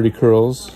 pretty curls.